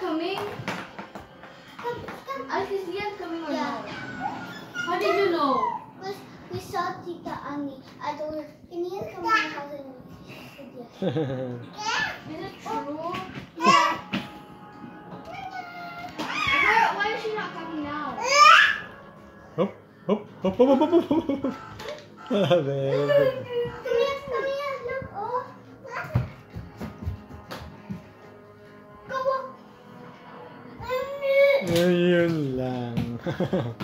coming? Come, come. Alice, is Lian coming or Yeah. no? How did you know? We, we saw Tita Ani. I told her, can you come to my house and she said yes. Is it true? Yeah. Why, why is she not coming now? hop, hop, hop, hop, hop, hop, hop, 哎呀懒哈哈